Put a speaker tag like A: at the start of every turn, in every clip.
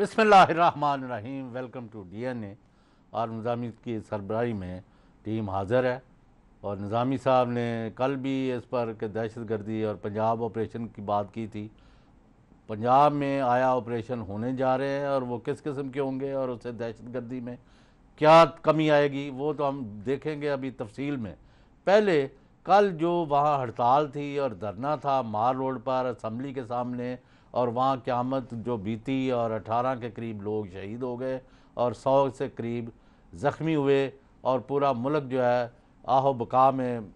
A: बिसमीम welcome to D DNA. और निज़ामी की सरबराही में टीम हाज़िर है। और निज़ामी साहब ने कल भी इस पर दहशत गर्दी और पंजाब ऑपरेशन की बात की थी। पंजाब में आया ऑपरेशन होने जा रहे हैं और वो किस किस्म के होंगे और उससे दहशत गर्दी में क्या कमी आएगी, वो तो हम देखेंगे अभी तफसील में। पहले कल जो वहाँ हड़ताल थी और धरना था मार रोड पर, असम्बली के सामने और वहाँ क़्यामत जो बीती और 18 के करीब लोग शहीद हो गए और 100 से करीब ज़ख्मी हुए और पूरा मुल्क जो है आहो बका में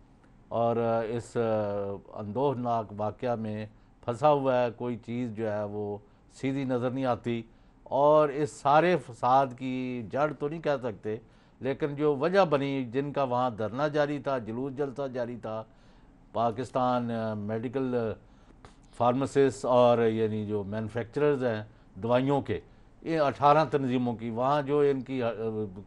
A: और इस अंदोहनाक वाक़ में फंसा हुआ है। कोई चीज़ जो है वो सीधी नज़र नहीं आती और इस सारे फसाद की जड़ तो नहीं कह सकते, लेकिन जो वजह बनी जिनका वहाँ धरना जारी था, जुलूस जलसा जारी था, पाकिस्तान मेडिकल फार्मासिस्ट और यानी जो मैनुफेक्चरर्स हैं, दवाइयों के, ये अठारह तनजीमों की, वहाँ जो इनकी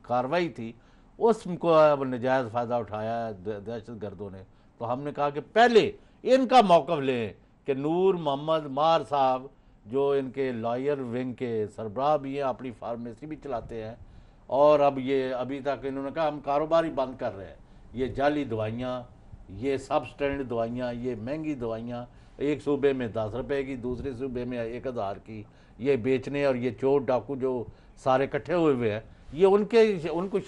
A: कार्रवाई थी, उसको अब नजायज़ फ़ायदा उठाया दहशत गर्दों ने। तो हमने कहा कि पहले इनका मौक़ लें कि नूर मोहम्मद मार साहब, जो इनके लॉयर विंग के सरबराह भी हैं, अपनी फार्मेसी भी चलाते हैं, और अब ये, अभी तक इन्होंने कहा, हम कारोबार ही बंद कर रहे हैं। ये जाली दवाइयाँ, ये सब स्टैंड दवाइयाँ, ये महँगी दवाइयाँ एक सूबे में दस रुपए की, दूसरे सूबे में एक हज़ार की। ये बेचने और ये चोर डाकू जो सारे इकट्ठे हुए हुए हैं, ये उनके, उनको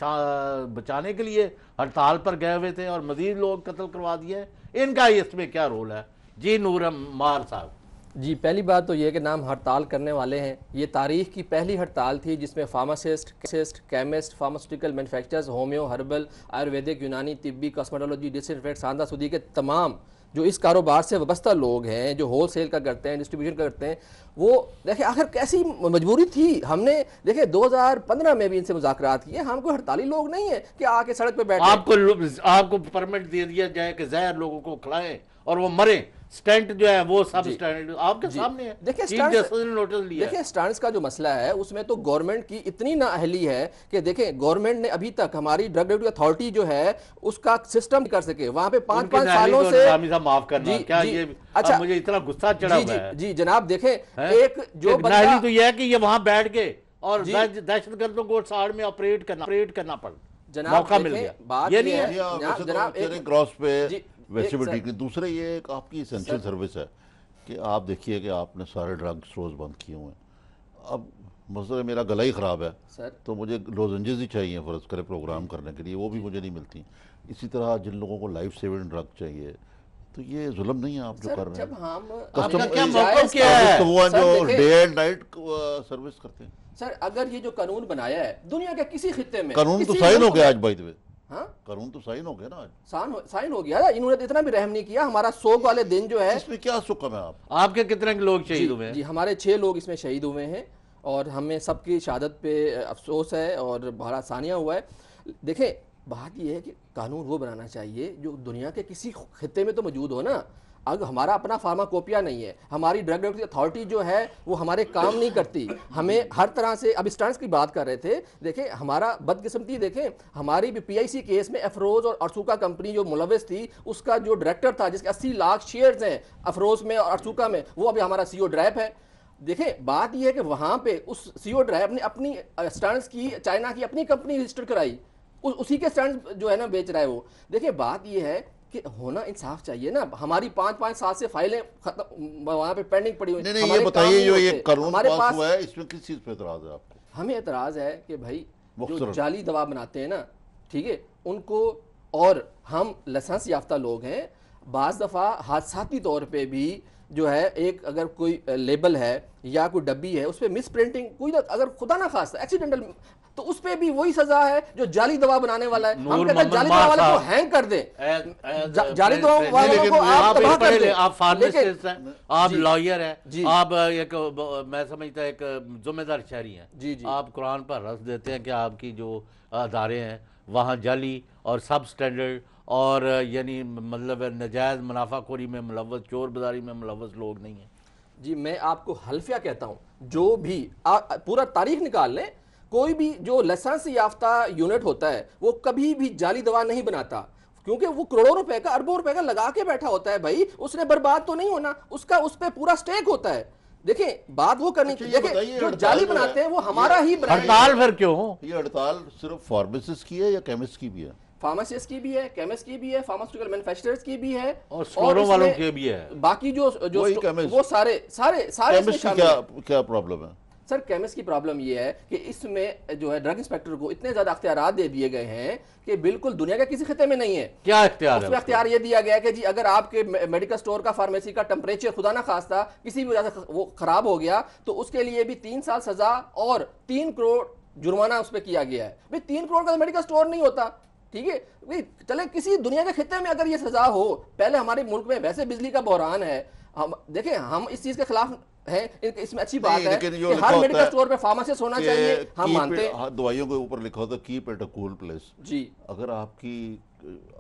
A: बचाने के लिए हड़ताल पर गए हुए थे और मजीद लोग कत्ल करवा दिए इनका इसमें क्या रोल है? जी नूरम मार साहब।
B: जी, पहली बात तो ये कि नाम हड़ताल करने वाले हैं। ये तारीख की पहली हड़ताल थी जिसमें pharmacist केसिस्ट chemist, pharmaceutical manufacturers, homeo, herbal, Ayurvedic, Unani, तिब्बी, cosmetology disinfect सांदा, सुदी के तमाम जो इस कारोबार से वाबस्ता लोग हैं, जो होल सेल का करते हैं, डिस्ट्रीब्यूशन का करते हैं, वो देखिए, आखिर कैसी मजबूरी थी? हमने देखिए 2015 में भी इनसे मुजाकर किए। हम कोई हड़ताली लोग नहीं है कि आके सड़क पे बैठे।
A: आपको आपको परमिट दे दिया जाए कि जहर लोगों को खिलाएँ और वो मरे। स्टैंड जो है वो सब स्टैंड आपके सामने है।
B: देखिए नोटिस लिया देखिए स्टैंड का जो मसला है उसमें तो गवर्नमेंट की इतनी ना अहली है कि देखिए गवर्नमेंट ने अभी तक हमारी ड्रग रेगुलेटरी अथॉरिटी जो है उसका सिस्टम कर सके। वहाँ पे पाँच पाँच सालों तो से
A: माफ़ करना। जी, क्या जी, ये अच्छा। मुझे इतना गुस्सा चढ़ा
B: जी, जी, जी जनाब देखे एक जो बंदा
A: तो ये है कि ये वहाँ बैठ के और दहशतगर्दों को साड़ में ऑपरेट करना ऑपरेट करना पड़
B: जनाब मौका मिल गया। बात ये नहीं है।
C: जनाब क्रॉस पे वैसे भी ठीक है। दूसरा ये एक आपकी इसेंशियल सर्विस है कि आप देखिए कि आपने सारे ड्रग स्टोर्स बंद किए हुए हैं। अब मसला मेरा गला ही ख़राब है। सर तो मुझे लोजेंजेस ही चाहिए फ़र्ज़ करें प्रोग्राम करने के लिए वो भी मुझे नहीं मिलती। इसी तरह जिन लोगों को लाइफ सेविंग ड्रग चाहिए तो ये जुल्म नहीं है आप जो कर रहे हैं।
B: तो
C: वो जो डे एंड नाइट सर्विस करते हैं।
B: सर अगर ये जो कानून बनाया है दुनिया के किसी खत्ते में
C: कानून तो साइन हो गया आज बाई द हाँ? कानून तो साइन हो गया ना
B: साइन हो, साइन हो गया। इन्होंने तो इतना भी रहम नहीं किया। हमारा सोग वाले दिन जो है
C: इसमें क्या सुख है आप?
A: आपके कितने लोग शहीद हुए
B: जी हमारे छह लोग इसमें शहीद हुए हैं और हमें सबकी शहादत पे अफसोस है और बड़ा सानिया हुआ है। देखें बात यह है कि कानून वो बनाना चाहिए जो दुनिया के किसी खत्े में तो मौजूद हो ना। अगर हमारा अपना फार्माकोपिया नहीं है। हमारी ड्रग रेगुलेटरी अथॉरिटी जो है, वो हमारे काम नहीं करती। हमें हर तरह से, अब स्टैंड की बात कर रहे थे, देखें, हमारा बदकिस्मती देखें, हमारी भी पीआईसी केस में अफरोज और अरसुका कंपनी जो मुलविस थी, उसका जो डायरेक्टर था, जिसके अस्सी लाख शेयर्स हैं अफरोज में और अरसुका में, वो अभी हमारा सी ड्राइव है। देखें, बात यह है कि वहाँ पे उस सीओ ड्राइव ने अपनी स्टैंड की, चाइना की अपनी कंपनी रजिस्टर कराई। उसी के स्टैंड जो है ना, बेच रहा है वो। देखिए बात यह है कि होना इंसाफ चाहिए ना। हमारी पाँच पाँच सात से फाइलें वहाँ पे पेंडिंग पड़ी हुई
C: नहीं नहीं ये बताइए जो ये कानून हमारे पास हुआ है इसमें किस चीज़ पे एतराज़ है आपको?
B: हमें एतराज़ है कि भाई जो जाली दवा बनाते हैं ना ठीक है उनको और हम लाइसेंस याफ्ता लोग हैं बाज दफ़ा हादसाती तौर पर भी जो है एक अगर कोई लेबल है या कोई डब्बी है उस पर मिस प्रिंटिंग कोई अगर खुदा ना खासा एक्सीडेंटल तो उस पे भी वही सजा है जो जाली दवा बनाने वाला है। हम कहते हैं जाली दवा वाले को हैंग कर दे। जाली दवा वाले को आप तबाह कर दे।
A: आप फार्मासिस्ट हैं आप लॉयर हैं आप एक मैं समझता एक जिम्मेदार शहरी हैं। जी जी। आप कुरान पर रस देते हैं कि आपकी जो अदारे हैं वहाँ जाली और सब स्टैंडर्ड और यानी मतलब नजायज़ मुनाफाखोरी में मुलवस चोर बाजारी में मुलवस लोग नहीं हैं।
B: जी मैं आपको हल्फिया कहता हूँ जो भी आ, पूरा तारीख निकाल लें कोई भी जो लाइसेंस याफ्ता यूनिट होता है वो कभी भी जाली दवा नहीं बनाता। क्योंकि वो करोड़ों रुपए का अरबों रुपए का लगा के बैठा होता है भाई उसने बर्बाद तो नहीं होना उसका उस पर पूरा स्टेक होता है। देखिए बात वो करनी
C: चाहिए
B: देखिए जो जाली बनाते हैं वो हमारा ही
A: हड़ताल फिर क्यों?
C: ये हड़ताल सिर्फ़ फार्मासिस्ट की है या केमिस्ट की भी है?
B: फार्मासिस्ट की भी है केमिस्ट की भी है फार्मास्यूटिकल मैन्युफैक्चरर्स की भी है
A: और स्टोरों वालों के भी है।
B: बाकी जो जो। वो सारे सारे सारे
C: क्या क्या प्रॉब्लम है?
B: सर केमिस्ट की प्रॉब्लम ये है कि इसमें जो है ड्रग इंस्पेक्टर को इतने ज़्यादा अख्तियार दे दिए गए हैं कि बिल्कुल दुनिया के किसी खिते में नहीं है।
A: क्या इख्तियार है
B: उसमें अख्तियार ये दिया गया है कि जी अगर आपके मेडिकल स्टोर का फार्मेसी का टेम्परेचर खुदा ना खास्ता किसी भी वजह से वो खराब हो गया तो उसके लिए भी तीन साल सजा और तीन करोड़ जुर्माना उस पर किया गया है। भाई तीन करोड़ का तो मेडिकल स्टोर नहीं होता ठीक है? भाई चले किसी दुनिया के खिते में अगर ये सजा हो पहले हमारे मुल्क में वैसे बिजली का बहरान है हम देखें हम इस चीज़ के खिलाफ हैं? इसमें अच्छी बात है कि हर मेडिकल स्टोर पे फार्मासिस्ट होना चाहिए। हम मानते हैं।
C: हाँ, दवाइयों के ऊपर लिखा होता है keep it a cool place
B: जी।
C: अगर आपकी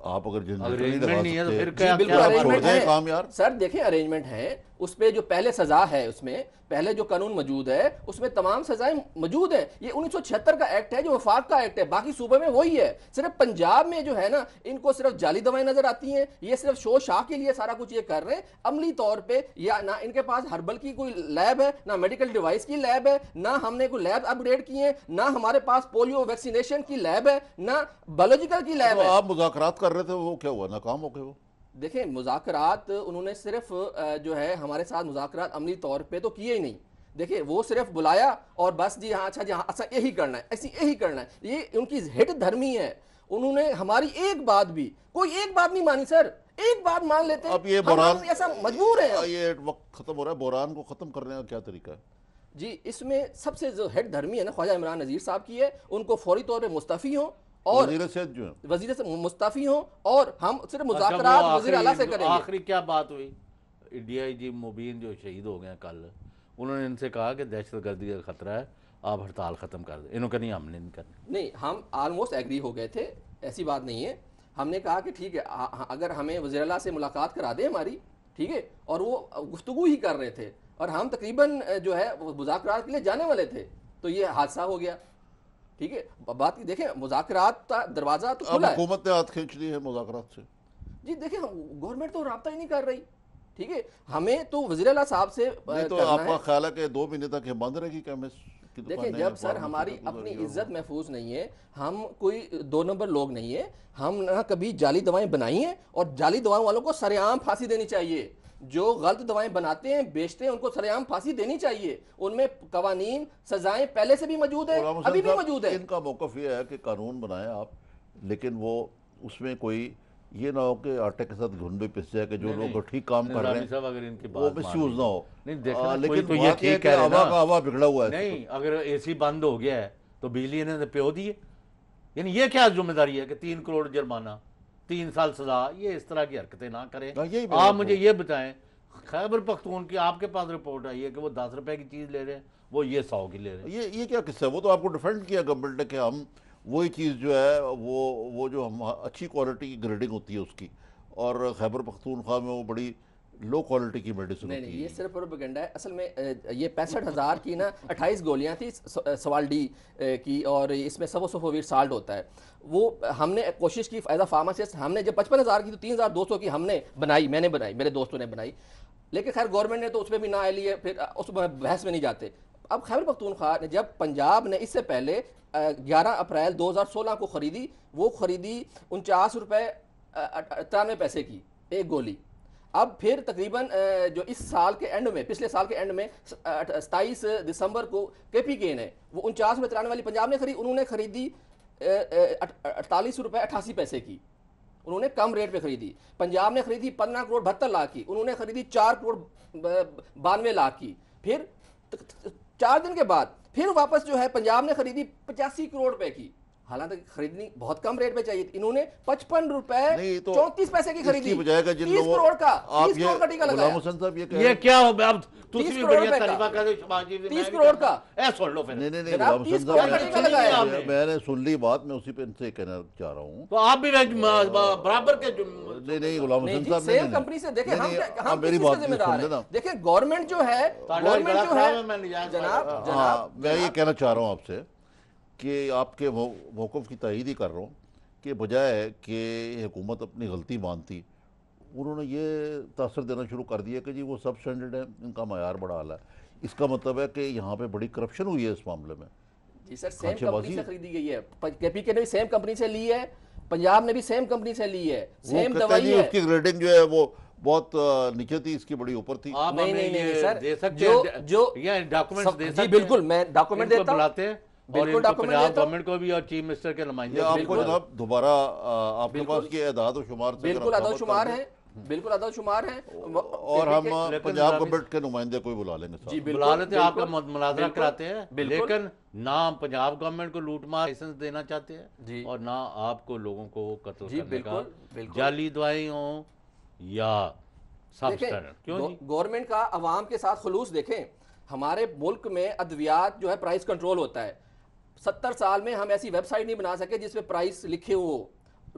C: आप अगर जनरेटर
A: है तो
C: काम यार।
B: सर देखें अरेंजमेंट है। उस पे जो पहले सजा है उसमें पहले जो कानून मौजूद है उसमें तमाम सजाएँ मौजूद है। ये 1976 का एक्ट है जो वफाक का एक्ट है बाकी सूबे में वही है। सिर्फ़ पंजाब में जो है ना इनको सिर्फ़ जाली दवाएँ नज़र आती हैं। ये सिर्फ़ शो शाह के लिए सारा कुछ ये कर रहे हैं। अमली तौर पे या ना इनके पास हर्बल की कोई लैब है ना मेडिकल डिवाइस की लैब है ना हमने कोई लैब अपग्रेड की है ना हमारे पास पोलियो वैक्सीनेशन की लैब है ना बायोलॉजिकल की लैब
C: तो
B: है।
C: मुजाकरात कर रहे थे वो क्या हुआ? नाकाम हो गए वो?
B: देखें मुजाकरात उन्होंने सिर्फ़ जो है हमारे साथ मुजाकरात अमली तौर पे तो किए ही नहीं। देखिए वो सिर्फ़ बुलाया और बस जी हाँ अच्छा जी हाँ अच्छा यही करना है ऐसी यही करना है। ये उनकी हिट धर्मी है। उन्होंने हमारी एक बात भी कोई एक बात नहीं मानी सर। एक बात मान लेते हैं,
C: अब ये बुरान-
B: ऐसा मजबूर है।
C: ये वक्त खत्म हो रहा है बोरान को खत्म करने का क्या तरीका है?
B: जी इसमें सबसे जो हेड धर्मी है ना ख्वाजा इमरान नजीर साहब की है। उनको फौरी तौर पे मुस्तफ़ी हो और
C: वज़ीर जो
B: से मुस्तफ़ी हो और हम सिर्फ़
A: अच्छा, वो
B: मुजाकरात वज़ीर
A: आखिरी-
B: अला से करेंगे।
A: आखिरी क्या बात हुई? डीआईजी मुबीन जो शहीद हो गए कल उन्होंने इनसे कहा कि दहशत गर्दी का खतरा है आप हड़ताल खत्म कर दें। इन्होंने कहा नहीं हमने नहीं करनी।
B: नहीं हम आलमोस्ट एग्री हो गए थे ऐसी बात नहीं है। हमने कहा कि ठीक है आ- अगर हमें वज़ीर से मुलाकात करा दे हमारी ठीक है और वो गुफ्तगू ही कर रहे थे और हम तकरीबन जो है वो मुजाकरात के लिए जाने वाले थे तो ये हादसा हो गया। ठीक है? बात की देखें मुजाकरात का दरवाज़ा तो खुला
C: हुकूमत ने हाथ खींच ली है मुजाकरात से।
B: जी देखें गवर्नमेंट तो रब्ता ही नहीं कर रही ठीक है? हमें तो वज़ीर साहब से
C: तो आपका ख्याल है कि दो महीने तक ये बंद रहेगी
B: देखिए जब सर हमारी अपनी इज़्ज़त महफूज नहीं है हम कोई दो नंबर लोग नहीं है हम ना कभी जाली दवाएँ बनाई हैं और जाली दवाओं वालों को सरेआम फांसी देनी चाहिए। जो गलत दवाएँ बनाते हैं बेचते हैं उनको सरेआम फांसी देनी चाहिए। उनमें कवानीन सजाएँ पहले से भी मौजूद है अभी भी मौजूद है।
C: इनका मौकफ ये है कि कानून बनाए आप लेकिन वो उसमें कोई ये ना हो कि आटे के साथ घुन भी पिस जाए कि जो लोग ठीक काम कर रहे हैं
A: अगर इनकी
C: वो मिस यूज़ ना हो।
A: नहीं
C: आ, लेकिन
A: तो ये
C: है
A: ठीक रहे
C: हवा का हवा बिगड़ा हुआ है
A: नहीं अगर एसी बंद हो गया है तो बिजली ने तो प्यो दिए यानी ये क्या ज़िम्मेदारी है कि तीन करोड़ जुर्माना तीन साल सजा ये इस तरह की हरकतें ना करें।
C: हाँ,
A: आप मुझे ये बताएँ खैबर पख्तून की आपके पास रिपोर्ट आई है कि वो दस रुपए की चीज़ ले रहे हैं वो ये सौ की ले रहे हैं।
C: ये ये क्या किस्सा है? वो तो आपको डिफेंड किया गवर्नमेंट ने कि हम वही चीज़ जो है वो वो जो हम अच्छी क्वालिटी की ग्रेडिंग होती है उसकी। और खैबर पख्तूनख्वा में वो बड़ी लो क्वालिटी की मेडिसिन
B: नहीं नहीं ये सिर्फ़ प्रोपेगेंडा है। असल में ये पैंसठ हज़ार की ना अट्ठाईस गोलियाँ थी सवाल डी की और इसमें सबो सफोवीर साल्ट होता है। वो हमने कोशिश की एज अ फार्मासिस्ट हमने जब पचपन हज़ार की तो तीन हज़ार दो सौ की हमने बनाई मैंने बनाई मेरे दोस्तों ने बनाई। लेकिन खैर गवर्नमेंट ने तो उसमें भी ना आ लिए फिर उस बहस में नहीं जाते। अब खैबर पख्तूनख्वा ने जब पंजाब ने इससे पहले ग्यारह अप्रैल 2016 को खरीदी वो खरीदी उनचास रुपये तिरानवे पैसे की एक गोली। अब फिर तकरीबन जो इस साल के एंड में, पिछले साल के एंड में सताईस दिसंबर को के पी के ने वो उनचास रुपये तिरानवे वाली पंजाब ने खरीदी उन्होंने खरीदी अड़तालीस रुपये अट्ठासी पैसे की। उन्होंने कम रेट पे खरीदी। पंजाब ने खरीदी पंद्रह करोड़ बहत्तर लाख की। उन्होंने खरीदी चार करोड़ बानवे लाख की। फिर चार दिन के बाद फिर वापस जो है, पंजाब ने खरीदी पचासी करोड़ रुपए की। हालाँकि खरीदनी बहुत कम रेट पे चाहिए। इन्होंने पचपन रुपए
C: नहीं तो
B: चौंतीस पैसे की खरीदी।
C: इसकी का जिन
B: 30 करोड़ का
C: आप
B: 30 करोड़ का टीका
C: ये
B: लगाया।
C: साहब ये
A: ये क्या हो अब तुम
B: 30
A: भी
B: करोड़ का।
A: तरीका कर दो शबाज जी, मैं
B: 30
A: भी
B: करोड़
A: करता
B: का।
A: ए सुन लो फिर।
C: नहीं नहीं नहीं
B: जनाब,
C: गुलाम हुसैन
B: 30
C: साहब
B: करोड़ का
C: मैंने- सुन ली बात मैं उसी पे इनसे कहना चाह रहा हूँ।
A: तो आप भी बराबर के
C: नहीं नहीं गुलाम हुसैन साहब
B: सेम कंपनी से देखें हम
C: मेरी बात
B: जिम्मेदार देखें गवर्नमेंट जो है गवर्नमेंट जो
A: है,
B: है
A: मैं
B: जनाब जनाब
C: हाँ मैं ये कहना चाह रहा हूँ आपसे। कि आपके मौ- मौक़िफ़ की तईद ही कर रहा हूँ कि बजाय कि हुकूमत अपनी गलती मानती उन्होंने ये तसर देना शुरू कर दिया कि जी वो सब स्टैंडर्ड है इनका मैार बड़ा आला है। इसका मतलब है कि यहाँ पे बड़ी करप्शन हुई है इस मामले में।
B: जी सर सेम कंपनी से खरीदी गई है। केपीके ने भी सेम कंपनी से ली है पंजाब ने भी सेम कंपनी से ली है। सेम दवाई है।
C: उसकी रेटिंग जो है वो बहुत नीचे थी इसकी बड़ी ऊपर थी।
B: आप नहीं नहीं नहीं सर दे सकते जो जो
A: ये डॉक्यूमेंट्स दे सकते
B: जी बिल्कुल मैं डॉक्यूमेंट देता हूँ।
A: बुलाते हैं। बिल्कुल डॉक्यूमेंट गवर्नमेंट को भी और चीफ मिनिस्टर के नुमाइंदे
C: आपको जनाब दोबारा आपके पास ये शुमार
B: बिल्कुल शुमार है। बिल्कुल शुमार है।
C: और हम पंजाब गवर्नमेंट के नुमाइंदे को बुला लेंगे
A: जी बुला लेते हैं आपका कराते हैं। लेकिन ना पंजाब गवर्नमेंट को लूट मार लाइसेंस देना चाहते हैं और ना आपको लोगों को कत्ल करने का जाली दवाई हो या
B: क्यों गवर्नमेंट का अवाम के साथ खलूस देखें। हमारे मुल्क में अद्वियात जो है प्राइस कंट्रोल होता है। सत्तर साल में हम ऐसी वेबसाइट नहीं बना सके जिसपे प्राइस लिखे हो।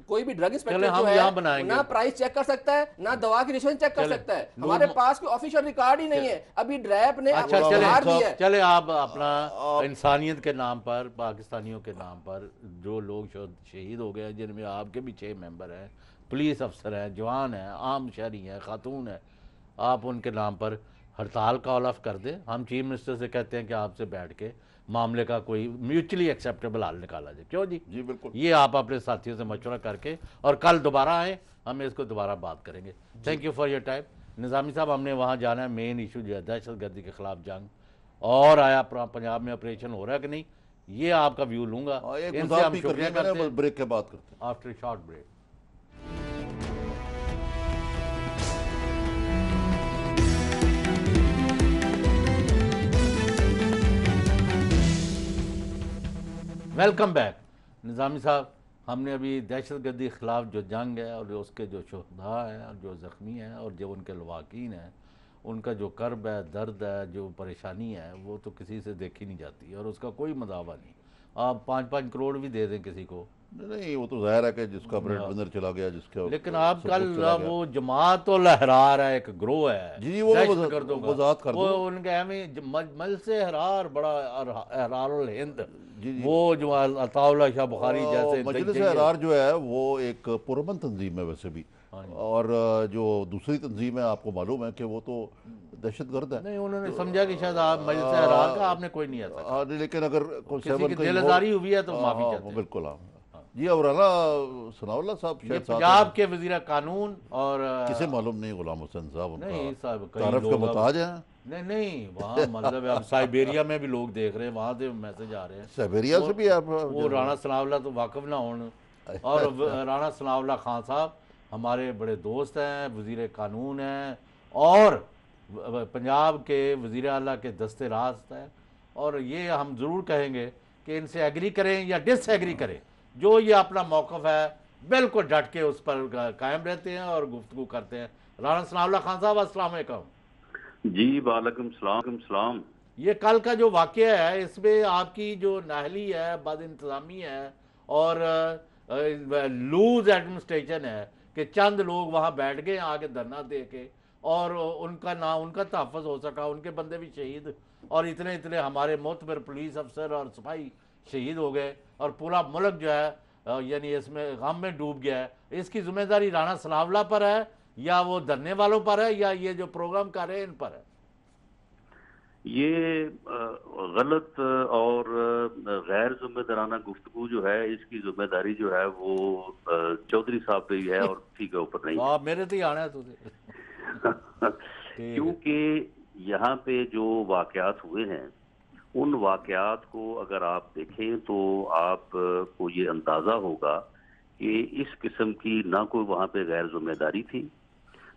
B: कोई भी ड्रग इंस्पेक्टर जो है ना प्राइस चेक कर सकता है ना दवा की निशान चेक कर सकता है। हमारे पास कोई ऑफिशियल रिकॉर्ड ही नहीं है। अभी ड्रैप ने
A: अच्छा चले, चले आप अपना इंसानियत के नाम पर पाकिस्तानियों के नाम पर जो लोग शहीद हो गए जिनमें आपके भी छह मेंबर हैं पुलिस अफसर हैं जवान हैं आम शहरी हैं खातून हैं आप उनके नाम पर हड़ताल कॉल ऑफ़ कर दें। हम चीफ मिनिस्टर से कहते हैं कि आपसे बैठ के मामले का कोई म्यूचुअली एक्सेप्टेबल हल निकाला जाए। क्यों जी?
C: जी बिल्कुल।
A: ये आप अपने साथियों से मशवरा करके और कल दोबारा आए हम इसको दोबारा बात करेंगे। Thank you for your time Nizami साहब हमने वहाँ जाना है मेन इशू जो है दहशत गर्दी के खिलाफ जंग। और आया पंजाब में ऑपरेशन हो रहा है कि नहीं? ये आपका व्यू लूँगा।
C: ब्रेक के बाद करते
A: हैं। After short break welcome back Nizami साहब हमने अभी दहशत गर्दी के ख़िलाफ़ जो जंग है और उसके जो शहदा हैं और जो ज़ख्मी हैं और जो उनके लवाकिन हैं उनका जो कर्ब है दर्द है जो परेशानी है वो तो किसी से देखी नहीं जाती और उसका कोई मदावा नहीं। आप पाँच पाँच करोड़ भी दे दें किसी को।
C: नहीं वो तो ज़ाहिर है कि जिसका ब्रेड विनर चला गया जिसका
A: लेकिन आप कल वो जमात तो लहरा रहा है एक ग्रो है।
C: जी जी वो तो कर दो वजात कर
A: दो उनके हमें मल से हरार बड़ा हरार हिंद। वो जो अताउल्ला शाह बुखारी जैसे
C: मजलिस हरार जो है वो एक पुरमन तंजीम है वैसे भी। हाँ और जो दूसरी तंजीम है आपको मालूम है कि वो तो दहशत गर्द है।
A: नहीं उन्होंने तो, समझा कि शायद आप मजलिस का आपने कोई नहीं ऐसा
C: लेकिन अगर
A: दिलदारी हुई है तो माफ़ी चाहते
C: बिल्कुल हाँ। जी और सनाउल्ला साहब
A: पंजाब के वज़ीर कानून और
C: किसे मालूम नहीं गुलाम हुसैन साहब तारफ के मोहताज हैं।
A: नहीं नहीं वहाँ मतलब अब साइबेरिया में भी लोग देख रहे हैं वहाँ से मैसेज आ रहे हैं।
C: साइबेरिया से भी आप
A: वो राणा सनावला तो वाकफ ना हो और राणा सनावला खान साहब हमारे बड़े दोस्त हैं वज़ीर कानून हैं और पंजाब के वज़ीर अला के दस्ते रास्त हैं। और ये हम ज़रूर कहेंगे कि इनसे एग्री करें या डिसएग्री करें। जो ये अपना मौकफ है बिल्कुल डट के उस पर कायम रहते हैं और गुफ्तु करते हैं। राना सनाउल्ला खान साहब असलम
D: जी, वालेकुम सलाम सलाम।
A: ये कल का जो वाक्य है, इसमें आपकी जो नाहली है बद इंतज़ामी है, और लूज एडमिनिस्ट्रेशन है कि चंद लोग वहाँ बैठ गए, आके धरना दे के, और उनका ना, उनका तहफ़ हो सका, उनके बंदे भी शहीद, और इतने इतने हमारे मोतबर पुलिस अफसर और सिपाही शहीद हो गए, और पूरा मुल्क जो है यानी इसमें गम में डूब गया है। इसकी ज़िम्मेदारी राणा सलावला पर है या वो धरने वालों पर है या ये जो प्रोग्राम कर रहे हैं इन पर है?
D: ये गलत और गैर जिम्मेदाराना गुफ्तु जो है इसकी ज़िम्मेदारी जो है वो चौधरी साहब पे ही है और ठीक है ऊपर नहीं।
A: मेरे तो आना है तुझे।
D: क्योंकि यहाँ पे जो वाकयात हुए हैं उन वाकयात को अगर आप देखें तो आप को ये अंदाज़ा होगा कि इस किस्म की ना कोई वहाँ पे गैर ज़िम्मेदारी थी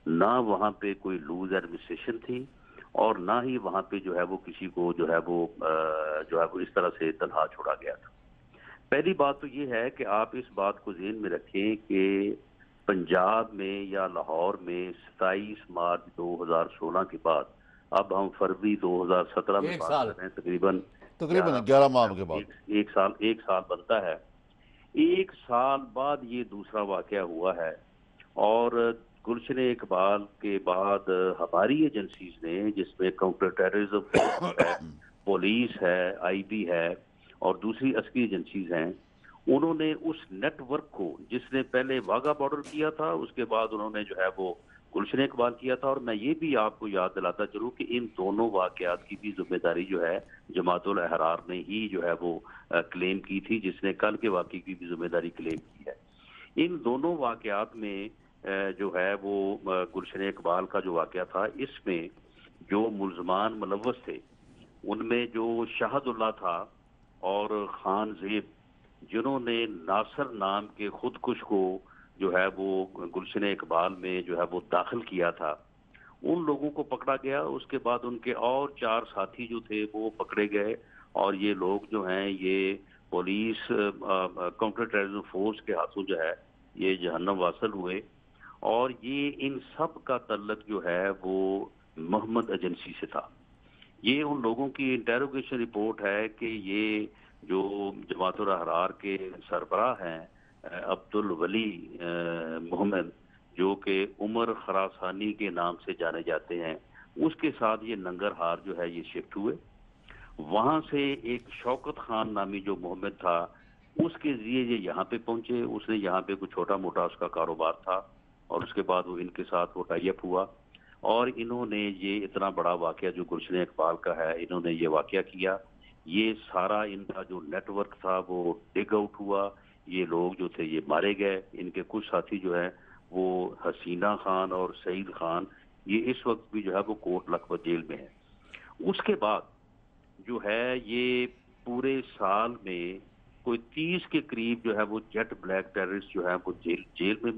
D: ना वहाँ पे कोई लूज एडमिनिस्ट्रेशन थी और ना ही वहाँ पे जो है वो किसी को जो है वो जो है वो इस तरह से तनहा छोड़ा गया था। पहली बात तो ये है कि आप इस बात को जहन में रखें कि पंजाब में या लाहौर में सताईस मार्च 2016 के बाद अब हम फरवरी 2017 में बात कर रहे हैं तकरीबन
C: तकरीबन ग्यारह माह के बाद।
D: एक, एक साल एक साल बनता है। एक साल बाद ये दूसरा वाक़ हुआ है और गुलशन इकबाल के बाद हमारी एजेंसीज ने जिसमें काउंटर टेररिज्म है पुलिस है आईबी है और दूसरी अस्करी एजेंसीज हैं उन्होंने उस नेटवर्क को जिसने पहले वाघा बॉर्डर किया था उसके बाद उन्होंने जो है वो गुलशन इकबाल किया था और मैं ये भी आपको याद दिलाता चलूँ कि इन दोनों वाकयात की भी ज़िम्मेदारी जो है जमातुल अहरार ने ही जो है वो क्लेम की थी जिसने कल के वाक़े की भी ज़िम्मेदारी क्लेम की है। इन दोनों वाकयात में जो है वो गुलशन इकबाल का जो वाक़ था, इसमें जो मुलजमान मुलवस थे, उनमें जो शाहदुल्ला था और खान जेब, जिन्होंने नासर नाम के खुदकुश को जो है वो गुलशन इकबाल में जो है वो दाखिल किया था, उन लोगों को पकड़ा गया। उसके बाद उनके और चार साथी जो थे वो पकड़े गए और ये लोग जो हैं, ये पुलिस काउंटर टेररिज्म फोर्स के हाथों जो है ये जहन्नम वासल हुए। और ये इन सब का तल्लक जो है वो मोहम्मद एजेंसी से था। ये उन लोगों की इंटेरोगेशन रिपोर्ट है कि ये जो जमातुल अहरार के सरबराह हैं अब्दुल वली मोहम्मद, जो कि उमर खरासानी के नाम से जाने जाते हैं, उसके साथ ये नंगर हार जो है ये शिफ्ट हुए। वहाँ से एक शौकत खान नामी जो मोहम्मद था, उसके ज़रिए ये यहाँ पे पहुँचे, उसने यहाँ पे कुछ छोटा मोटा उसका कारोबार था। और उसके बाद वो इनके साथ वो टाइप हुआ। और इन्होंने ये इतना बड़ा वाक्य जो गुलशन इकबाल का है, इन्होंने ये वाक्य किया। ये सारा इनका जो नेटवर्क था वो डिग आउट हुआ। ये लोग जो थे ये मारे गए। इनके कुछ साथी जो है वो हसीना खान और सईद खान, ये इस वक्त भी जो है वो कोर्ट लखपत जेल में है। उसके बाद जो है ये पूरे साल में कोई तीस के करीब जो है वो जेट ब्लैक टेररिस्ट जो है वो जेल जेल में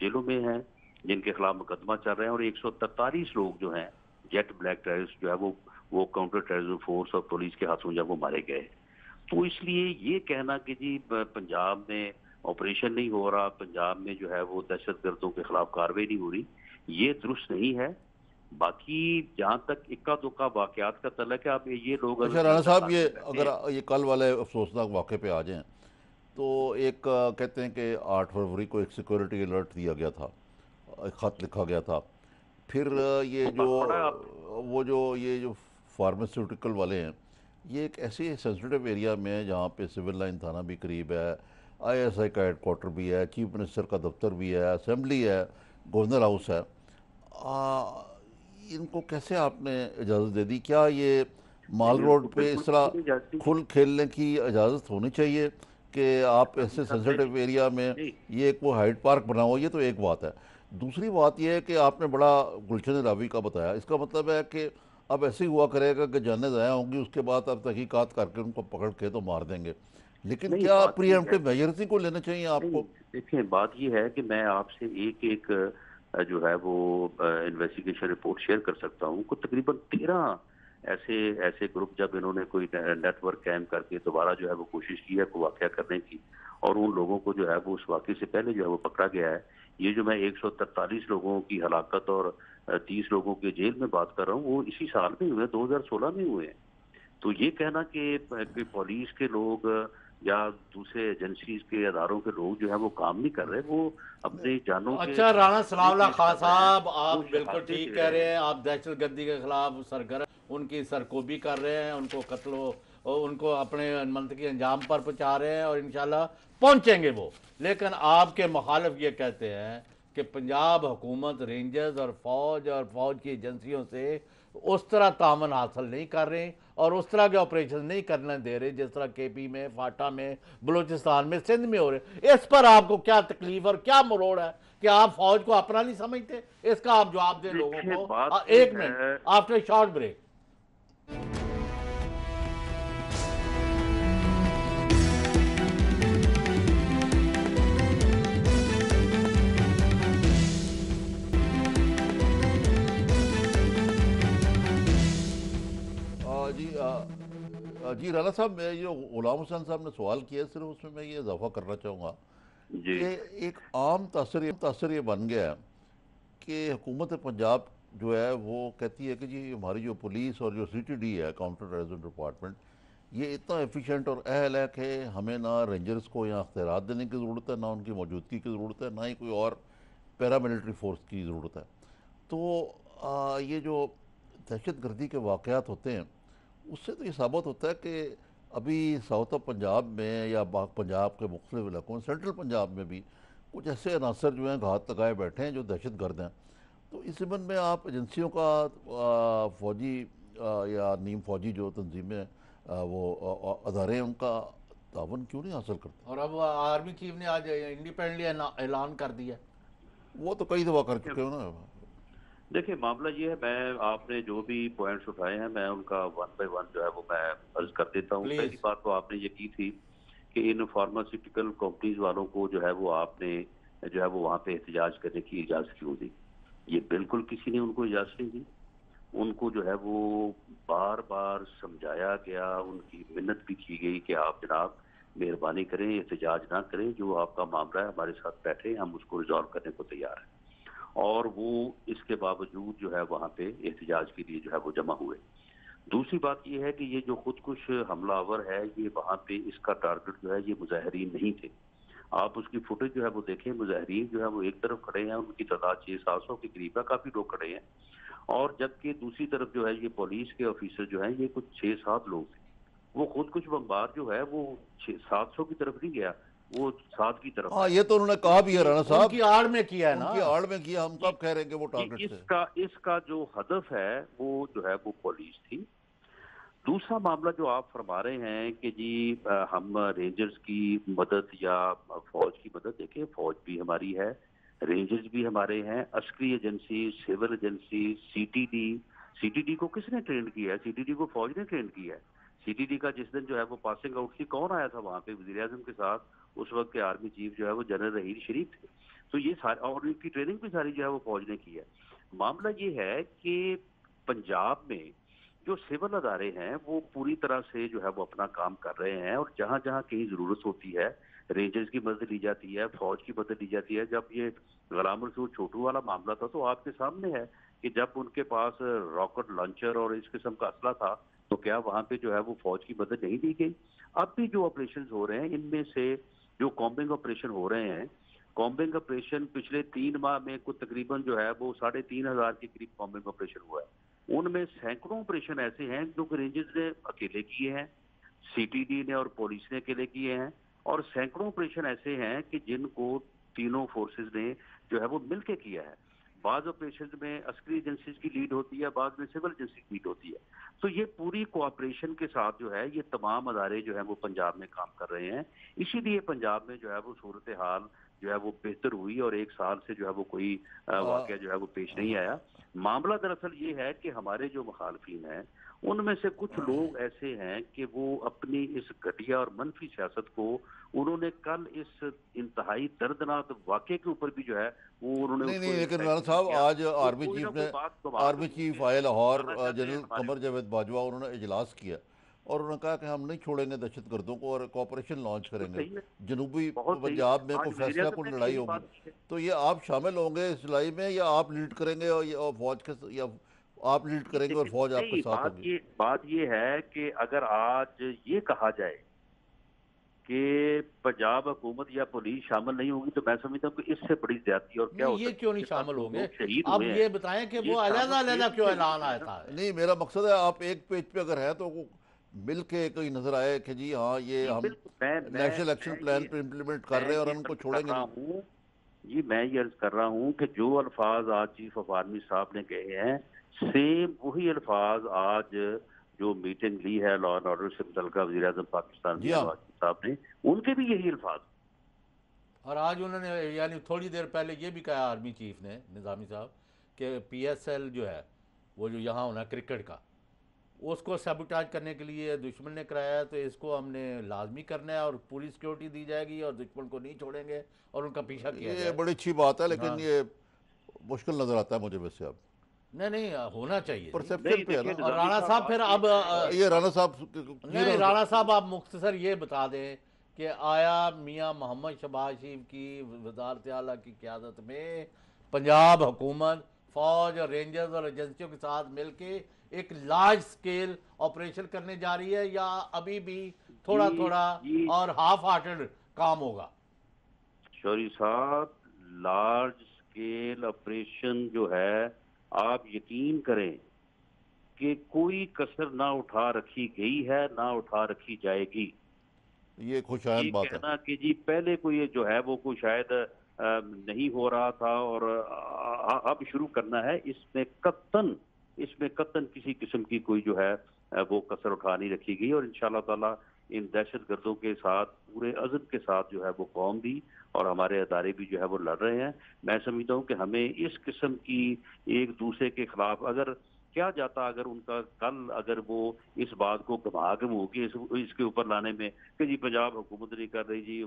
D: जेलों में हैं, जिनके खिलाफ मुकदमा चल रहे हैं और एक सौ तैतालीस लोग जो हैं, जेट ब्लैक टेररिस्ट जो है वो वो काउंटर टेररिज्म फोर्स और पुलिस के हाथों जब वो मारे गए तो इसलिए ये कहना कि जी पंजाब में ऑपरेशन नहीं हो रहा, पंजाब में जो है वो दहशत गर्दों के खिलाफ कार्रवाई नहीं हो रही, ये दुरुस्त नहीं है। बाकी जहाँ तक इक्का दुक्का वाकयात का तलक है आप ये लोग
C: अच्छा राना साहब ये अगर ये कल वाले अफसोसनाक वाक़े पे आ जाएँ तो एक कहते हैं कि आठ फरवरी को एक सिक्योरिटी अलर्ट दिया गया था एक ख़त लिखा गया था। फिर ये जो वो जो ये जो फार्मास्यूटिकल वाले हैं ये एक ऐसी सेंसिटिव एरिया में है जहाँ पे सिविल लाइन थाना भी करीब है आईएसआई का हेडकोार्टर भी है चीफ मिनिस्टर का दफ्तर भी है असेंबली है गवर्नर हाउस है आ, इनको कैसे आपने इजाज़त दे दी? क्या ये माल रोड पे इस तरह खुल खेलने की इजाज़त होनी चाहिए कि आप ऐसे सेंसिटिव एरिया में ये एक वो हाइड पार्क बनाओ ये तो एक बात है। दूसरी बात यह है कि आपने बड़ा गुलशन रावी का बताया। इसका मतलब है कि अब ऐसे ही हुआ करेगा कि जाने ज़ाया होंगी उसके बाद अब तहकीकात करके उनको पकड़ के तो मार देंगे। लेकिन क्या प्रियमटिव मेजर्स को लेना चाहिए आपको?
D: देखिए बात ये है कि मैं आपसे एक एक जो है वो इन्वेस्टिगेशन रिपोर्ट शेयर कर सकता हूँ। को तकरीबन तेरह ऐसे ऐसे ग्रुप जब इन्होंने कोई नेटवर्क कैम करके दोबारा जो है वो कोशिश की है को वाक़ करने की, और उन लोगों को जो है वो उस वाक़े से पहले जो है वो पकड़ा गया है। ये जो मैं एक लोगों की हलाकत और तीस लोगों के जेल में बात कर रहा हूँ, वो इसी साल में हुए 2016 में हुए हैं। तो ये कहना कि पुलिस के लोग या दूसरे एजेंसी के अदारों के लोग जो है वो काम नहीं कर रहे वो अपने जानों
A: अच्छा राणा सलाम खान साहब आप बिल्कुल ठीक कह रहे हैं। आप दहशत गर्दी के खिलाफ सरगर्म उनकी सरकोबी कर रहे हैं उनको कत्लो उनको अपने मंतकी अंजाम पर पहुँचा रहे हैं और इंशाल्लाह पहुँचेंगे वो। लेकिन आपके मुखालफ ये कहते हैं कि पंजाब हुकूमत रेंजर्स और फौज और फौज की एजेंसियों से उस तरह तामन हासिल नहीं कर रहे और उस तरह के ऑपरेशन नहीं करने दे रहे जिस तरह के पी में फाटा में बलूचिस्तान में सिंध में हो रहे। इस पर आपको क्या तकलीफ़ और क्या मरोड़ है कि आप फौज को अपना नहीं समझते? इसका आप जवाब दें लोगों को। एक मिनट। After short break.
C: जी राना साहब मैं जो गुलाम हुसैन साहब ने सवाल किया सिर्फ़ उसमें मैं ये इजाफा करना चाहूँगा कि एक आम तसर तसर ये बन गया है कि हुकूमत पंजाब जो है वो कहती है कि जी हमारी जो पुलिस और जो सी टी डी है काउंटर टेररिज्म डिपार्टमेंट ये इतना एफिशिएंट और अहल है कि हमें ना रेंजर्स को यहाँ अख्तियार देने की ज़रूरत है ना उनकी मौजूदगी की ज़रूरत है ना ही कोई और पैरामिलिट्री फोर्स की ज़रूरत है। तो आ, ये जो दहशत गर्दी के वाक़ात होते हैं उससे तो ये साबित होता है कि अभी साउथ ऑफ़ पंजाब में या पंजाब के मुख्तलिफ़ इलाकों में सेंट्रल पंजाब में भी कुछ ऐसे अनासर जो हैं घात लगाए बैठे हैं जो दहशत गर्द हैं। तो इस जमन में आप एजेंसियों का फौजी या नीम फौजी जो तंजीमें वो अदारे हैं उनका तावन क्यों नहीं हासिल करते?
A: और अब आर्मी चीफ ने आज इंडिपेंडेंटली ऐलान कर दिया।
C: वो तो कई दफ़ा कर चुके हो ना।
D: देखिए मामला ये है मैं आपने जो भी पॉइंट्स उठाए हैं मैं उनका वन बाय वन जो है वो मैं अर्ज़ कर देता हूँ। पहली बात तो आपने ये की थी कि इन फार्मास्यूटिकल कंपनीज़ वालों को जो है वो आपने जो है वो वहाँ पे एहतजाज करने की इजाज़त क्यों दी? ये बिल्कुल किसी ने उनको इजाज़त नहीं दी। उनको जो है वो बार बार समझाया गया उनकी मिन्नत भी की गई कि आप जनाब मेहरबानी करें एहतजाज ना करें जो आपका मामला है हमारे साथ बैठे हम उसको रिजॉल्व करने को तैयार हैं। और वो इसके बावजूद जो है वहाँ पे एहतजाज के लिए जो है वो जमा हुए। दूसरी बात ये है कि ये जो खुदकुश हमलावर है, ये वहाँ पे इसका टारगेट जो है, ये मुजाहरीन नहीं थे। आप उसकी फुटेज जो है वो देखें, मुजाहरीन जो है वो एक तरफ़ खड़े हैं, उनकी तादाद छः सात सौ के करीब है, काफ़ी लोग खड़े हैं। और जबकि दूसरी तरफ़ जो है ये पुलिस के ऑफिसर जो है, ये कुछ छः सात लोग थे। वो खुद कुछ बम्बार जो है, वो सात सौ की तरफ़ नहीं गया वो सात की तरफ़
C: हाँ ये तो उन्होंने कहा भी है राणा साहब।
A: की आड़ में किया है ना।
C: उनकी आड़ में किया हम कब कह रहे हैं कि वो टारगेट
D: इसका इसका जो हदफ है वो जो है वो पुलिस थी। दूसरा मामला जो आप फरमा रहे हैं कि जी हम रेंजर्स की मदद या फौज की मदद देखें फौज भी हमारी है रेंजर्स भी हमारे हैं Askari agency civil agency CTD CTD को किसने ट्रेन किया है? सीटीडी को फौज ने ट्रेन किया है। सीटीडी का जिस दिन जो है वो पासिंग आउट थी कौन आया था वहाँ पे? वज़ीर आज़म के साथ उस वक्त के आर्मी चीफ जो है वो जनरल रहील शरीफ थे। तो ये सारे, और इनकी ट्रेनिंग भी सारी जो है वो फौज ने की है। मामला ये है कि पंजाब में जो सिविल अदारे हैं, वो पूरी तरह से जो है वो अपना काम कर रहे हैं और जहाँ जहाँ कहीं ज़रूरत होती है, रेंजर्स की मदद ली जाती है, फौज की मदद ली जाती है। जब ये गुलाम रसूल छोटू वाला मामला था तो आपके सामने है कि जब उनके पास रॉकेट लॉन्चर और इस किस्म का असला था तो क्या वहाँ पे जो है वो फौज की मदद नहीं दी गई? अब भी जो ऑपरेशन हो रहे हैं, इनमें से जो कॉम्बिंग ऑपरेशन हो रहे हैं कॉम्बिंग ऑपरेशन पिछले तीन माह में कुछ तकरीबन जो है वो साढ़े तीन हज़ार के करीब कॉम्बिंग ऑपरेशन हुआ है। उनमें सैकड़ों ऑपरेशन ऐसे हैं जो कि रेंजर्स ने अकेले किए हैं सीटीडी ने और पुलिस ने अकेले किए हैं और सैकड़ों ऑपरेशन ऐसे हैं कि जिनको तीनों फोर्सेस ने जो है वो मिलके किया है। बाद ऑपरेशन में अस्करी एजेंसीज की लीड होती है बाद में सिविल एजेंसी की लीड होती है। तो ये पूरी कोऑपरेशन के साथ जो है ये तमाम अदारे जो है वो पंजाब में काम कर रहे हैं। इसीलिए पंजाब में जो है वो सूरत हाल जो है वो बेहतर हुई और एक साल से जो है वो कोई वाक्य जो है वो पेश नहीं आया। मामला दरअसल ये है कि हमारे जो मुखालफी हैं उनमें से कुछ लोग ऐसे हैं कि वो अपनी इस घटिया और मनफी सियासत को उन्होंने कल इस इंतहाई दर्दनाक वाक्य के ऊपर भी जो है वो उन्होंने
C: नहीं नहीं लेकिन राणा साहब आज आर्मी चीफ ने आर्मी चीफ आए लाहौर जनरल कमर जावेद बाजवा उन्होंने इजलास किया और उन्होंने कहा कि हम नहीं छोड़ेंगे दहशत गर्दों को और कॉपरेशन लॉन्च तो करेंगे। जनूबी पंजाब में कोई फैसला कोई लड़ाई होगी? तो ये आप शामिल होंगे इस लड़ाई में या आप लीड करेंगे और फौज के या आप लीड करेंगे और फौज आपके साथ होगी।
D: ये बात ये है कि अगर आज ये कहा जाए कि पंजाब हुकूमत या पुलिस शामिल नहीं होगी तो मैं समझता हूँ कि इससे बड़ी ज़्यादा और क्या
A: ये क्यों नहीं शामिल होंगे? अब ये बताएँ कि वो अलहदा अलहदा क्यों ऐलान आया था?
C: नहीं मेरा मकसद है आप एक पेज पे अगर है तो मिल के कोई नज़र आए कि जी हाँ ये हम नेशनल एक्शन प्लान पे इम्प्लीमेंट कर रहे हैं और उनको छोड़ेंगे
D: जी मैं ये अर्ज़ कर रहा हूँ कि जो अल्फाज आज चीफ ऑफ़ आर्मी साहब ने कहे हैं सेम वही अल्फाज आज जो मीटिंग ली है लॉ एंड ऑर्डर से मुतलका वजी अजम पाकिस्तान। साहब ने उनके भी यही अल्फाज
A: और आज उन्होंने यानी थोड़ी देर पहले ये भी कहा आर्मी चीफ ने निज़ामी साहब कि पीएसएल जो है वो जो यहाँ होना क्रिकेट का उसको सबुटाज करने के लिए दुश्मन ने कराया है तो इसको हमने लाजमी करना है और पूरी सिक्योरिटी दी जाएगी और दुश्मन को नहीं छोड़ेंगे और उनका पीछा किया
C: ये बड़ी अच्छी बात है लेकिन हाँ। ये मुश्किल नज़र आता है मुझे वैसे अब
A: नहीं नहीं होना चाहिए।
C: परसेप्शन पे
A: और राणा साहब फिर अब
C: ये राणा साहब
A: नहीं राणा साहब आप मुख्तसर ये बता दें कि आया मियाँ मोहम्मद शबाज शरीफ की वजारत आला की क्यादत में पंजाब हुकूमत फौज और रेंजर्स और एजेंसियों के साथ मिलके एक लार्ज स्केल ऑपरेशन करने जा रही है या अभी भी थोड़ा थोड़ा और हाफ़ हार्टेड काम होगा?
D: शौरी साहब लार्ज स्केल ऑपरेशन जो है आप यकीन करें कि कोई कसर ना उठा रखी गई है ना उठा रखी जाएगी।
C: ये खुश बात
D: कहना है कि जी पहले को ये जो है वो कोई शायद नहीं हो रहा था और अब शुरू करना है। इसमें कत्तन इसमें कत्तन किसी किस्म की कोई जो है वो कसर उठा नहीं रखी गई और इन ताला इन दहशत गर्दों के साथ पूरे अजब के साथ जो है वो कौम भी और हमारे अदारे भी जो है वो लड़ रहे हैं। मैं समझता हूँ कि हमें इस किस्म की एक दूसरे के खिलाफ अगर क्या जाता अगर उनका कल अगर वो इस बात को घमा घमू के इस, इसके ऊपर लाने में कि जी पंजाब हुकूमत नहीं कर रही जी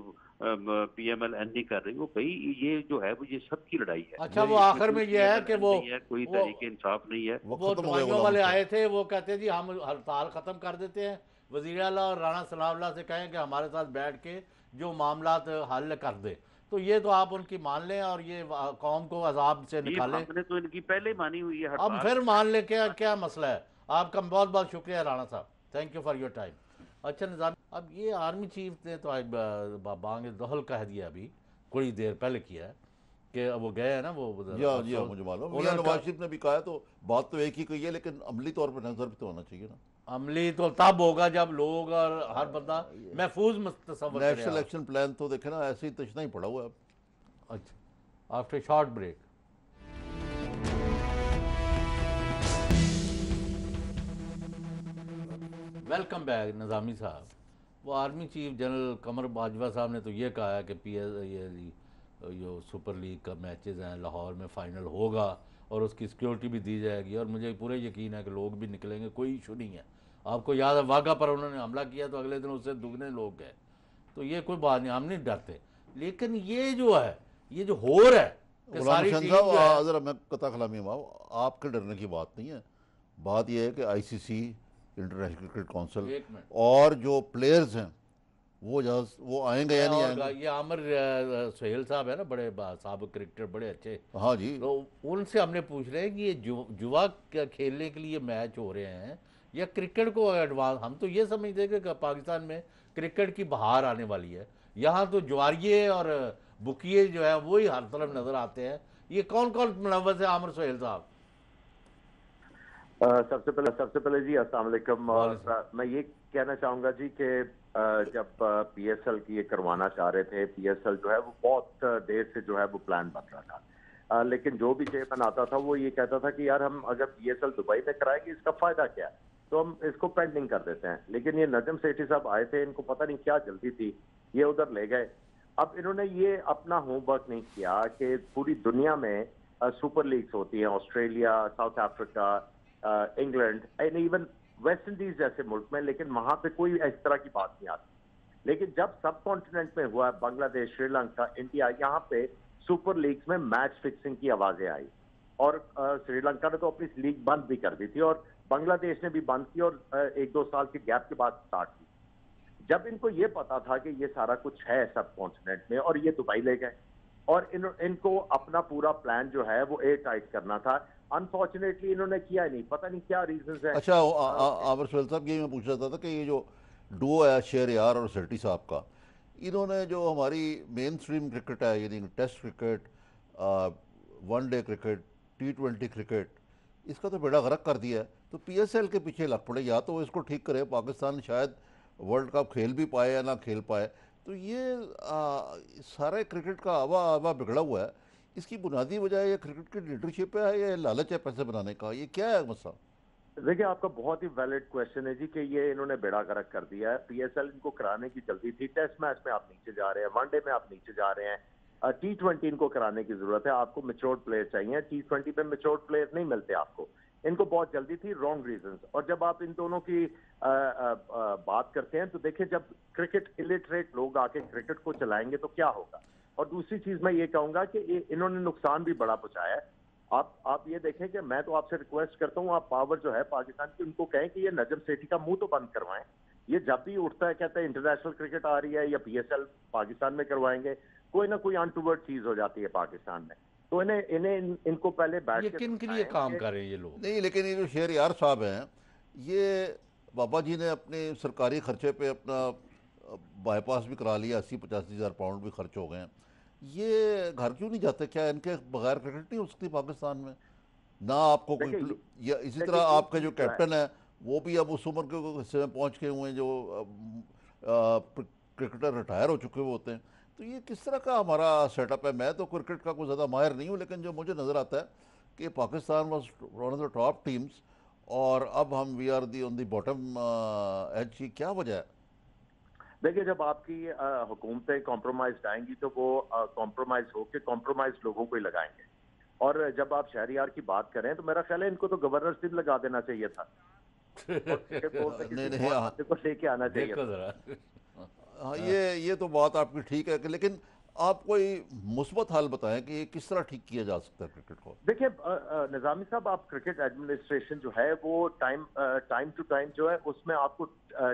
D: पी एम एल एन नहीं कर रही वो कई ये जो है वो ये सबकी लड़ाई है।
A: अच्छा वो आखिर में ये है कि वो
D: है कोई तरीके इंसाफ नहीं है।
A: वो वाले आए थे वो कहते जी हम हड़ताल खत्म कर देते हैं। वज़ीर अला और राना सलाम से कहें कि हमारे साथ बैठ के जो मामला हल कर दे। तो ये तो आप उनकी मान लें और ये कौम को अजाब से निकालें।
D: हमने तो इनकी पहले मानी हुई है
A: अब फिर मान लें क्या क्या मसला है। आपका बहुत बहुत शुक्रिया राणा साहब। Thank you for your time अच्छा निज़ाम अब ये आर्मी चीफ ने तो आज बांग दहल कह दिया अभी थोड़ी देर पहले किया है कि वो गए हैं ना वो
C: या, या, मुझे मालूम। नवाज़ शरीफ ने भी कहा तो बात तो एक ही कही है लेकिन अमली तौर पर नज़र भी तो होना चाहिए ना।
A: अमली तो तब होगा जब लोग और हर बंदा महफूज
C: नेशनल एक्शन प्लान तो देखे ना ऐसे ही तशना ही पड़ा हुआ है
A: अच्छा after short break welcome back Nizami साहब। वो army chief general Qamar Bajwa साहब ने तो ये कहा है कि पी एस ये जो सुपर लीग का मैचेस हैं लाहौर में फ़ाइनल होगा और उसकी सिक्योरिटी भी दी जाएगी और मुझे पूरे यकीन है कि लोग भी निकलेंगे कोई इशू नहीं है। आपको याद है वाघा पर उन्होंने हमला किया तो अगले दिन उससे दुगने लोग गए। तो ये कोई बात नहीं हम नहीं डरते। लेकिन ये जो है ये जो हो रहा है
C: मैं कता खलामी आपके डरने की बात नहीं है। बात यह है कि आईसीसी इंटरनेशनल क्रिकेट काउंसिल और जो प्लेयर्स हैं वो वो आएँगे या नहीं आएँगे?
A: ये आमिर सुहेल साहब है ना बड़े साहब क्रिकेटर बड़े अच्छे।
C: हाँ जी।
A: तो उनसे हमने पूछ रहे हैं कि ये युवा खेलने के लिए मैच हो रहे हैं। या क्रिकेट को एडवांस हम तो ये समझते हैं कि पाकिस्तान में क्रिकेट की बहार आने वाली है। यहाँ तो ज्वारिये और बुकिए जो है वो ही हर तरफ़ नज़र आते हैं। ये कौन कौन मुलवस है आमर सोहेल साहब?
E: सबसे पहले सबसे पहले जी अस्सलाम और मैं ये कहना चाहूँगा जी कि जब पीएसएल की ये करवाना चाह रहे थे पीएसएल जो है वो बहुत देर से जो है वो प्लान बन रहा था। लेकिन जो भी चेयरमैन आता था वो ये कहता था कि यार हम अगर पीएसएल दुबई में कराएँगे इसका फ़ायदा क्या है? तो हम इसको पेंडिंग कर देते हैं। लेकिन ये नजम सेठी साहब आए थे, इनको पता नहीं क्या जल्दी थी, ये उधर ले गए। अब इन्होंने ये अपना होमवर्क नहीं किया कि पूरी दुनिया में सुपर लीग्स होती हैं, Australia South Africa England and even West Indies जैसे मुल्क में, लेकिन वहाँ पे कोई इस तरह की बात नहीं आती। लेकिन जब सब कॉन्टिनेंट में हुआ बांग्लादेश श्रीलंका इंडिया यहाँ पे सुपर लीग्स में मैच फिक्सिंग की आवाज़ें आई। और श्रीलंका ने तो अपनी लीग बंद भी कर दी थी, और बांग्लादेश ने भी बंद की और एक दो साल के गैप के बाद स्टार्ट की। जब इनको ये पता था कि ये सारा कुछ है सब कॉन्टिनेंट में और ये दुबई ले गए और इन, इनको अपना पूरा प्लान जो है वो एयर टाइट करना था अनफॉर्चुनेटली इन्होंने किया नहीं। पता नहीं क्या रीजन है।
C: अच्छा आवर साहब ये मैं पूछ रहा था कि ये जो डुओ है शेर यार और सेठी साहब का इन्होंने जो हमारी मेन स्ट्रीम क्रिकेट है यानी test cricket one day cricket T twenty cricket इसका तो बेड़ा गर्क कर दिया है। तो पीएसएल के पीछे लग पड़े या तो इसको ठीक करे पाकिस्तान शायद वर्ल्ड कप खेल भी पाए या ना खेल पाए। तो ये आ, सारे क्रिकेट का आवा आवा बिगड़ा हुआ है। इसकी बुनियादी वजह ये क्रिकेट की लीडरशिप है या लालच है पैसे बनाने का? ये क्या है मसला?
E: देखिए आपका बहुत ही वैलिड क्वेश्चन है जी कि ये इन्होंने बेड़ा गर्क कर दिया है। पीएसएल इनको कराने की जल्दी थी। टेस्ट मैच में आप नीचे जा रहे हैं वनडे में आप नीचे जा रहे हैं। टी ट्वेंटी इनको कराने की ज़रूरत है। आपको मेच्योर्ड प्लेयर चाहिए। टी ट्वेंटी पे मेच्योर्ड प्लेयर नहीं मिलते आपको। इनको बहुत जल्दी थी रॉन्ग रीजन और जब आप इन दोनों की आ, आ, आ, बात करते हैं तो देखिए जब क्रिकेट इलिटरेट लोग आके क्रिकेट को चलाएँगे तो क्या होगा? और दूसरी चीज़ मैं ये कहूँगा कि इन्होंने नुकसान भी बड़ा पहुँचाया है। आप आप ये देखें कि मैं तो आपसे रिक्वेस्ट करता हूँ आप पावर जो है पाकिस्तान की उनको कहें कि ये नजम सेठी का मुँह तो बंद करवाएँ। ये जब भी उठता है कहते हैं इंटरनेशनल क्रिकेट आ रही है या पीएसएल पाकिस्तान में करवाएँगे कोई ना कोई अनटूवर्ड चीज़ हो जाती है पाकिस्तान में। तो इन्हें इन्हें इनको पहले बैठ
A: ये किन के लिए काम कर रहे हैं ये लोग?
C: नहीं लेकिन ये जो शेर यार साहब हैं ये बाबा जी ने अपने सरकारी खर्चे पे अपना बाईपास भी करा लिया अस्सी पचासी हज़ार पाउंड भी खर्च हो गए हैं। ये घर क्यों नहीं जाते? क्या इनके बगैर क्रिकेट नहीं हो सकती पाकिस्तान में? ना आपको कोई या इसी तरह आपके जो कैप्टन है वो भी अब उस उम्र के हिस्से में पहुँच के हुए हैं जो क्रिकेटर रिटायर हो चुके हुए होते हैं। तो ये किस तरह का हमारा सेटअप है? मैं तो क्रिकेट का कोई ज़्यादा माहिर नहीं हूँ लेकिन जो मुझे नज़र आता है कि Pakistan was one of the top teams और अब हम we are the on the bottom as की क्या वजह है?
E: देखिए जब आपकी हुकूमतें कॉम्प्रोमाइज आएँगी तो वो कॉम्प्रोमाइज होकर कॉम्प्रोमाइज लोगों को ही लगाएँगे। और जब आप शहरियार की बात करें तो मेरा ख्याल है इनको तो गवर्नर सिंह लगा देना चाहिए था। नहीं नहीं हाँ। को लेके आना चाहिए
C: हाँ ये ये तो बात आपकी ठीक है लेकिन आप कोई मुस्बत हाल बताएँ कि किस तरह ठीक किया जा सकता है क्रिकेट को?
E: देखिए निज़ामी साहब आप क्रिकेट एडमिनिस्ट्रेशन जो है वो टाइम टाइम टू टाइम जो है उसमें आपको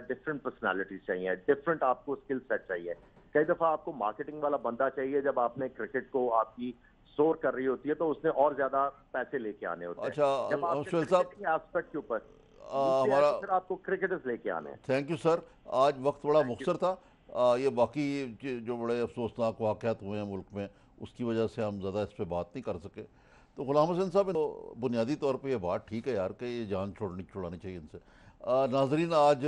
E: डिफरेंट पर्सनालिटीज चाहिए डिफरेंट आपको स्किल सेट चाहिए। कई दफ़ा आपको मार्केटिंग वाला बंदा चाहिए जब आपने क्रिकेट को आपकी स्टोर कर रही होती है तो उसने और ज़्यादा पैसे लेके आने होते हैं।
C: अच्छा
E: एस्पेक्ट के ऊपर हमारा आपको क्रिकेटर्स लेके आने हैं।
C: थैंक यू सर आज वक्त बड़ा मुख्तर था। ये बाकी जो बड़े अफसोसनाक वाक़ात हुए हैं मुल्क में, उसकी वजह से हम ज़्यादा इस पर बात नहीं कर सके। तो गुलाम हुसैन साहब तो बुनियादी तौर पर यह बात ठीक है यार कि ये जान छोड़नी, छुड़ानी चाहिए इनसे। नाजरीन, आज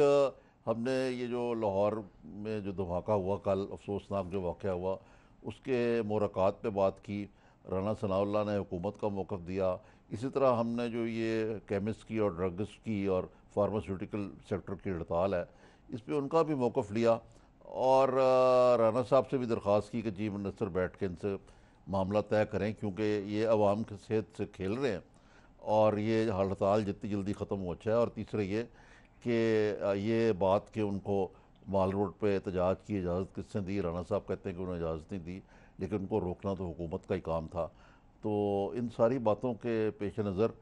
C: हमने ये जो लाहौर में जो धमाका हुआ कल, अफसोसनाक जो वाक़ हुआ, उसके मरक़ात पर बात की राना सनाउल्ला ने हुकूमत का मौक़ दिया। इसी तरह हमने जो ये केमिस्ट की और ड्रग्स की और फार्मास्यूटिकल सेक्टर की हड़ताल है, इस पर उनका भी मौक़ लिया। और राना साहब से भी दरख्वास्त की कि चीफ मिनिस्टर बैठ के इनसे मामला तय करें, क्योंकि ये आवाम की सेहत से खेल रहे हैं और ये हड़ताल जितनी जल्दी ख़त्म हो है और तीसरे ये कि ये बात कि उनको माल रोड पे एहतजाज की इजाज़त किसने दी? राना साहब कहते हैं कि उन्हें इजाज़त नहीं दी, लेकिन उनको रोकना तो हुकूमत का ही काम था। तो इन सारी बातों के पेश नज़र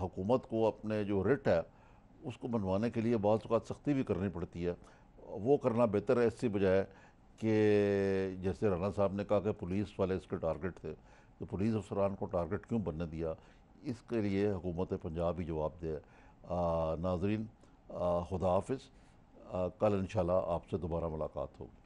C: हुकूमत को अपने जो रिट है, उसको बनवाने के लिए बहुत सख्ती भी करनी पड़ती है। वो करना बेहतर है इसी बजाय कि जैसे राना साहब ने कहा कि पुलिस वाले इसके टारगेट थे तो पुलिस अफसरान को टारगेट क्यों बनने दिया? इसके लिए हुकूमत पंजाब ही जवाब दे। नाजरीन खुदा हाफ़ कल इन आपसे दोबारा मुलाकात होगी।